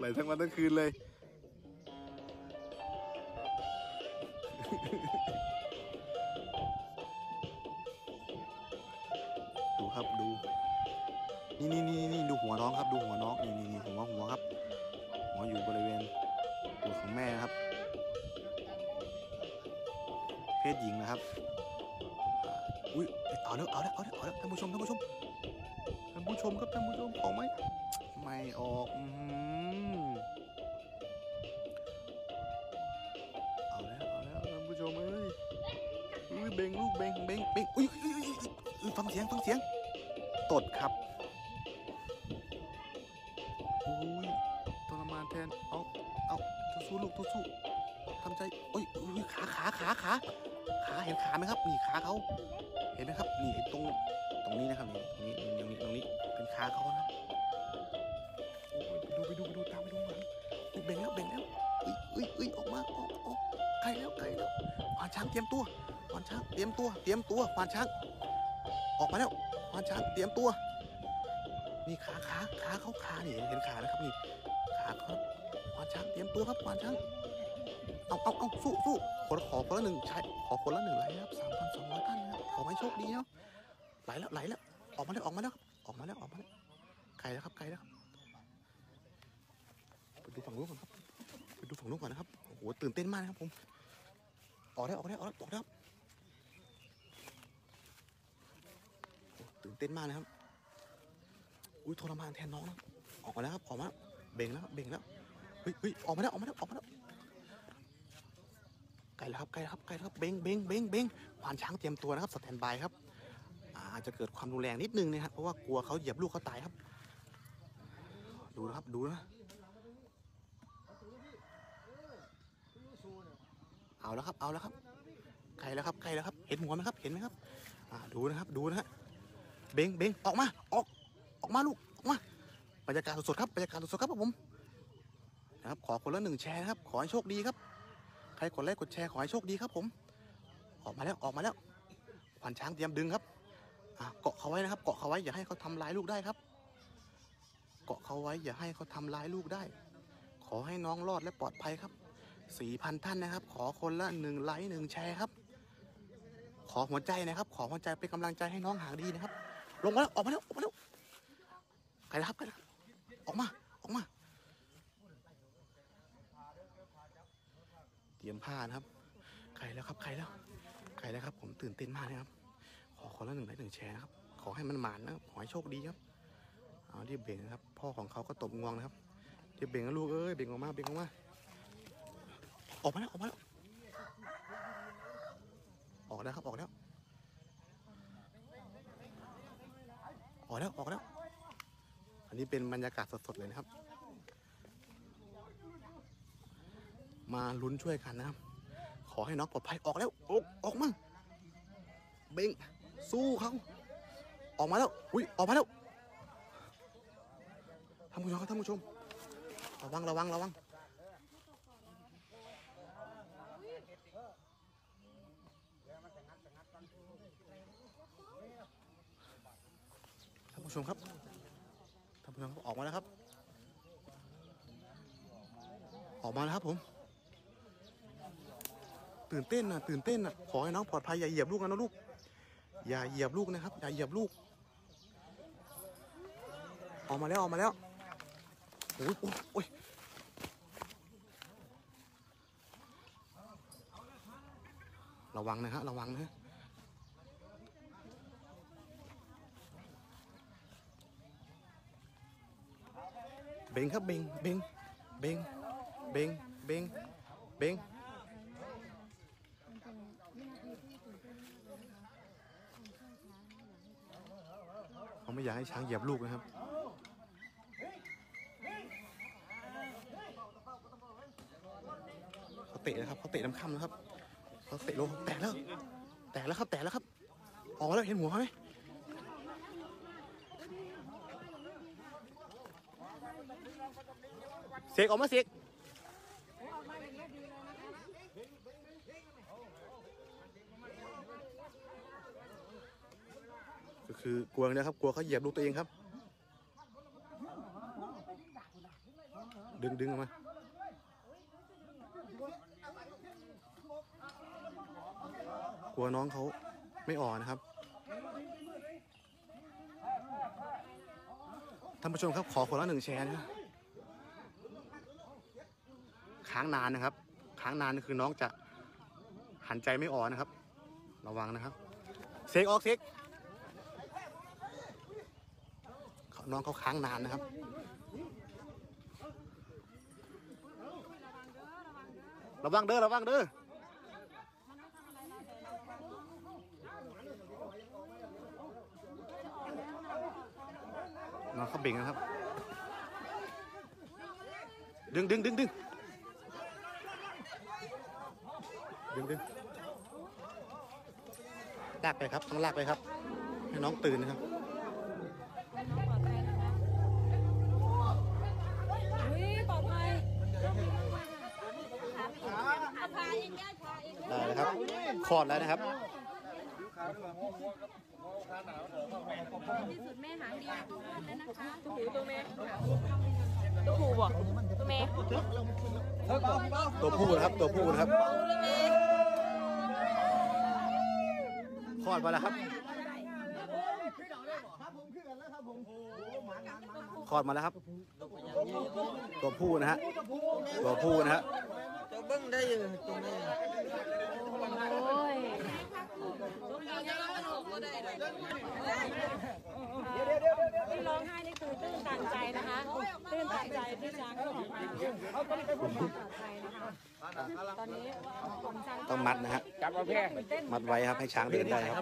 ไหลทั้งวันทั้งคืนเลย ดูครับดู นี่นี่นี่นี่ดูหัวน้องครับ ดูหัวน้องนี่นี่นี่หัวหัวครับ หัวอยู่บริเวณตัวของแม่นะครับ เพศหญิงนะครับอุ้ยเอาแล้วเอาแล้วเอาแล้วเอาแล้วท่านผู้ชมท่านผู้ชมท่านผู้ชมครับท่านผู้ชมออกไหมไม่ออกอื เบ่งลูกเบ่งเบ่งเบ่งอุ้ยอุ้ยฟังเสียงฟังเสียง ตดครับอุ้ยทรมานแทน เอา เอาสู้ลูกสู้ทำใจโอ้ยอุ้ยขาขาขาขาขาเห็นขาไหมครับ นี่ขาเขา เห็นไหมครับ นี่ตรงตรงนี้นะครับนี่ตรงนี้ตรงนี้ตรงนี้เป็นขาเขานะครับโอ้ยไปดูไปดูไปดูตามไปดูมันอุ้ยเบ่งแล้วเบ่งแล้วเอ้ยเอ้ยเอ้ยออกมาออกออกไกลแล้วไกลแล้วควาช้างเตรียมตัว ควานช้างเตรียมตัว เตรียมตัวควานช้าง ออกมาแล้วควานช้างเตรียมตัว นี่ขาขาขาเขาขานี่เห็นขานะครับนี่ขาเขาควานช้างเตรียมตัวครับควานช้างเอาเอาเอาสู้สู้คนละขอคนละหนึ่งใช่ขอคนละหนึ่งไหลครับสามพันสองร้อยท่านนะครับขอให้โชคดีนะไหลแล้วไหลแล้วออกมาแล้วออกมาแล้วครับออกมาแล้วออกมาแล้วไกลแล้วครับไกลแล้วครับไปดูฝั่งนู้นก่อนครับไปดูฝั่งนู้นก่อนนะครับโอ้โหตื่นเต้นมากนะครับผมออกแล้วออกแล้วออกแล้วออกแล้วโอ้ ตื่นเต้นมากนะครับ อุ้ยทรมานแทนน้องนะ ออกมาแล้วครับ ออกมาเบ่งแล้วเบ่งแล้วเฮ้ยเฮ้ยออกมาแล้วออกมาแล้วออกมาแล้วใกลแล้วครับใกลแล้วครับใกลแล้วครับเบ่งเบ่งเบ่งเบ่งควานช้างเตรียมตัวนะครับสแตนบายครับอาจจะเกิดความรุนแรงนิดนึงนะครับเพราะว่ากลัวเขาเหยียบลูกเขาตายครับ ดูนะครับดูนะเอาแล้วครับเอาแล้วครับใกลแล้วครับใกลแล้วครับ เห็นหัวไหมครับเห็นไหมครับดูนะครับดูนะฮะ เบ่งเบ่งออกมา ออก ออกมาลูก ออกมา บรรยากาศสดๆครับ บรรยากาศสดๆครับผม นะครับ ขอคนละหนึ่งแชร์นะครับ ขอให้โชคดีครับ ใครกดไลค์กดแชร์ขอให้โชคดีครับผม ออกมาแล้ว ออกมาแล้วขวัญช้างเตรียมดึงครับเกาะเขาไว้นะครับ เกาะเขาไว้อย่าให้เขาทำร้ายลูกได้ครับ เกาะเขาไว้อย่าให้เขาทำร้ายลูกได้ ขอให้น้องรอดและปลอดภัยครับสี่พันท่านนะครับ ขอคนละหนึ่งไลค์หนึ่งแชร์ครับ ขอหัวใจนะครับ ขอหัวใจเป็นกำลังใจให้น้องหางดีนะครับ ลงมาแล้วออกมาแล้วออกมาแล้วไกลแล้วครับไกลแล้วครับออกมาออกมา เตรียมผ้านะครับไกลแล้วครับไกลแล้วไกลแล้วครับ ผมตื่นเต้นมากนะครับ ขอคนละหนึ่งไลค์หนึ่งแชร์นะครับ ขอให้มันหมานนะครับขอให้โชคดีครับเอาที่เบ่งนะครับ พ่อของเขาก็ตบงวงนะครับที่เบ่งนะลูกเอ้ยเบ่งออกมาเบ่งออกมาออกมาแล้วออกมาแล้วออกแล้วครับออกแล้ว ออกแล้วออกแล้ว อันนี้เป็นบรรยากาศสดๆเลยนะครับ มาลุ้นช่วยกันนะครับ ขอให้น้องปลอดภัยออกแล้วออกออกมาเบ่งสู้เขาออกมาแล้วอุ้ยออกมาแล้วท่านผู้ชมครับท่านผู้ชมระวังระวังระวัง ท่าน ผู้ชมครับท่านผู้ชมครับออกมาแล้วครับ ออกมาแล้วครับผม ตื่นเต้นนะตื่นเต้นนะขอให้น้องปลอดภัยอย่าเหยียบลูกนะนะลูก อย่าเหยียบลูกนะครับ อย่าเหยียบลูก ออกมาแล้วออกมาแล้วโอ้ยโอ้ยโอ้ยระวังนะฮะระวังนะฮะ เบงครับเบงเบงเบงเบงเบงเบงเขาไม่อยากให้ช้างเหยียบลูกนะครับเขาเตะนะครับเขาเตะน้ำค่ำนะครับเขาเตะลงแตกแล้ว แตกแล้วครับแตกแล้วครับออกมาแล้วเห็นหัวไหม เส กออกมาเสกก็คือกลัวนะครับ กลัวเขาเหยียบลูกตัวเองครับ ดึงดึงออกมา กลัวน้องเขาไม่อ่อนนะครับท่านผู้ชมครับขอคนละหนึ่งแชร์นะ ค้างนานนะครับ ค้างนานคือน้องจะหันใจไม่อ่อนนะครับ ระวังนะครับเซกออกเซกเขาน้องเขาค้างนานนะครับระวังเด้อระวังเด้อน้องเขาเบ่งนะครับ ดึงดึงดึงดึง ดึงดึงลากไปครับต้องลากไปครับ ให้น้องตื่นนะครับอุ้ยปลอดภัยเอาพาเองได้พาเองได้แล้วครับคลอดแล้วนะครับที่สุดแม่หางเดียวก็คลอดแล้วนะคะตัวหูตัวแม่ ตัวหูบ่ตัวแม่ตัวผู้นะครับตัวผู้นะครับคลอดมาแล้วครับคลอดมาแล้วครับ ตัวผู้นะฮะตัวผู้นะฮะตัวเบิ้งได้อยู่ตรงนี้โอ้ยที่ร้องไห้นี่คือตื้น ตันใจนะคะตื้นตันใจที่ช้างก็ออกมาเขาก็เป็นคนปลอดภัยนะคะตอนนี้ผมช้างต้องมัดนะฮะจับมาแพร่มัดไว้ครับให้ช้างเดินได้ครับ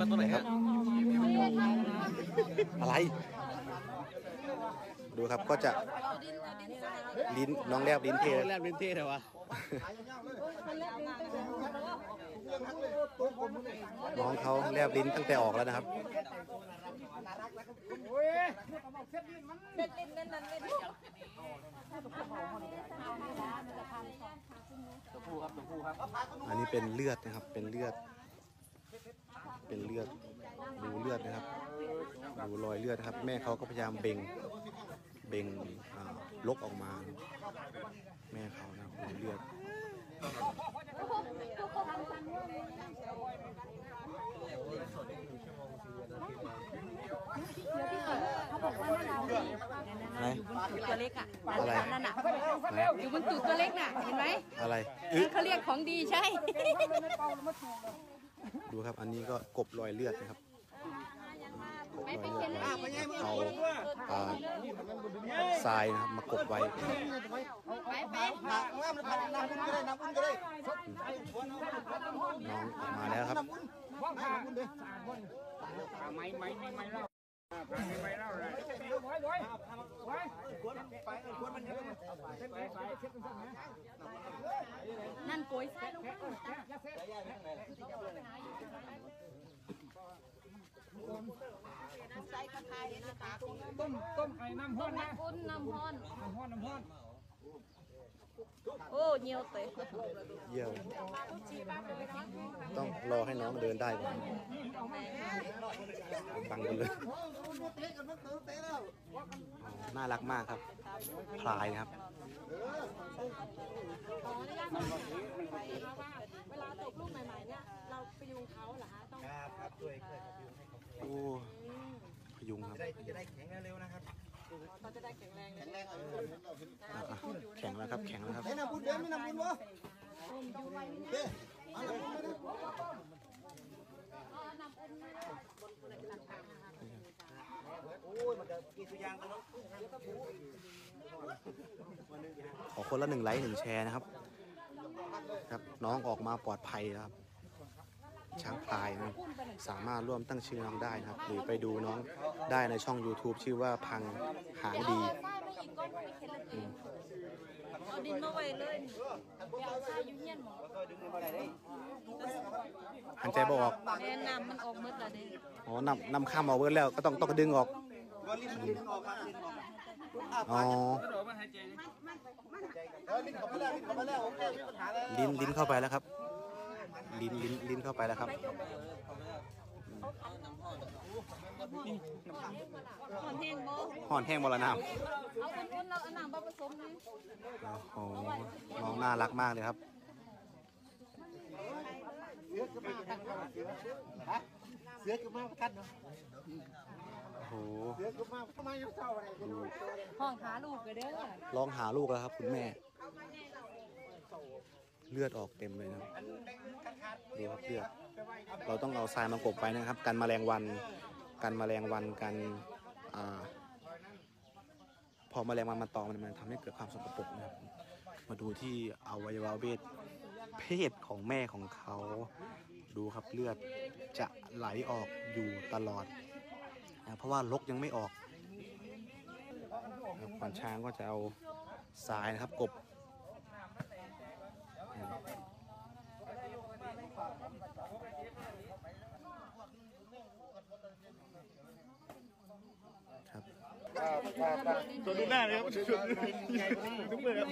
มันตัวไหนครับ อะไร ดูครับก็จะลิ้นน้องแลบลิ้นเทแลบเป็นเท่เหรอวะน้องเขาแลบลิ้นตั้งแต่ออกแล้วนะครับ อันนี้เป็นเลือดนะครับ เป็นเลือด เป็นเลือด ดูเลือดนะครับ ดูรอยเลือดนะครับ แม่เขาก็พยายามเบ่ง เบ่งลกออกมา แม่เขานะดูเลือด เขาบอกว่าเรา อะไร ตัวเล็กอะ อะไร นั่นน่ะ ไหน อยู่บนตูดตัวเล็กน่ะ เห็นไหมอะไรอึเขาเรียกของดีใช่ ดูครับอันนี้ก็กบรอยเลือดนะครับกบรอยเลือดไว้เอาอ่าทรายนะครับมากบไว้ไปไปน้ำน้ำน้ำน้ำบุญก็ได้น้ำบุญก็ได้น้องออกมาแล้วครับ ไม่ไม่ไม่ไม่เล่าไม่เล่าเลย นั่นโกยใส่ลงมาต้มต้มไอ้น้ำห้อนนะคุณน้ำพอนน้ำห้อนน้ำห้อนโอ้เหี่ยวเตะเยี่ยมต้องรอให้น้องเดินได้ก่อน งกันเลยน่ารักมากครับพลายนะครับขออนุญาตสอบถามนะคะว่าเวลาตกลูกใหม่ๆเนี่ยเราพยุงเขาเหรอคะต้องครับช่วยช่วยครับโอ้พยุงครับได้จะได้แข็งเร็วนะครับเขาจะได้แข็งแรงเลยอะอะแข็งแล้วครับแข็งแล้วครับให้น้ำบุญเด้ไม่น้ำบุญวะเด้เอาน้ำบุญมาโอ้ยมันจะกินสุยางกันเนาะ ขอคนละหนึ่งไลค์หนึ่งแชร์นะครับ ครับน้องออกมาปลอดภัยแล้วครับ ช้างพลายนะครับสามารถร่วมตั้งชื่อน้องได้นะครับ หรือไปดูน้องได้ในช่อง YouTube ชื่อว่าพังหางดีใส่ไม่อีกก้อนไม่เข็นละตีเอาดินมาไว้เลยเดี๋ยวใส่อยู่เฮียนหมอหันใจบออกแอนน้ำมันออกหมดละเด้อ๋อนำนำข้ามเอาเวิร์ดแล้วก็ต้องต้องดึงออก ลิ้นลิ้นออกมาลิ้นออกมาอ๋อเออลิ้นเข้ามาแล้วลิ้นเข้ามาแล้วโอเคมีปัญหาแล้วลิ้นลิ้นเข้าไปแล้วครับ ลิ้นลิ้นลิ้นเข้าไปแล้วครับ หอนแห้งบ่ห่อนแห้งบรณามเอาคนๆเราเอาน้ำมาผสมนะโอ้โหน้องน่ารักมากเลยครับ เสือคือมาประทันเนาะ โอ้โหเสือคือมาทำไมยังเศร้าอะไรดูห้องหาลูกเลยเด้อร้องหาลูกแล้วครับ คุณแม่ เลือดออกเต็มเลยนะครับดูครับเลือดเราต้องเอาทรายมากบไว้นะครับ กันแมลงวัน กันแมลงวันกันอ่าพอแมลงวันมาตอมมันมันทำให้เกิดความสกปรกนะครับมาดูที่อวัยวะเพศเพศของแม่ของเขา ดูครับเลือดจะไหลออกอยู่ตลอด นะเพราะว่าลกยังไม่ออกควานช้างก็จะเอาทรายนะครับกบครับตัวดูหน้าเลยครับชุดใหญ่กว่านี้ทุกเมื่อครับ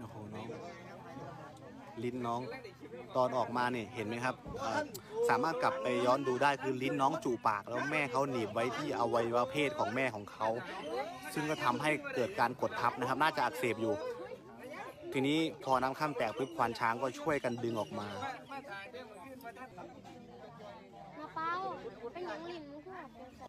โอ้โหน้อง ลิ้นน้องตอนออกมาเนี่ยเห็นไหมครับสามารถกลับไปย้อนดูได้คือลิ้นน้องจูปาก แล้วแม่เขาหนีบไว้ที่อวัยวะเพศของแม่ของเขา ซึ่งก็ทำให้เกิดการกดทับนะครับ น่าจะอักเสบอยู่ ทีนี้พอน้ำข้ามแตกปุ๊บควานช้างก็ช่วยกันดึงออกมามาเป้าเป็นหยังลินลูกค่ะเป็นใส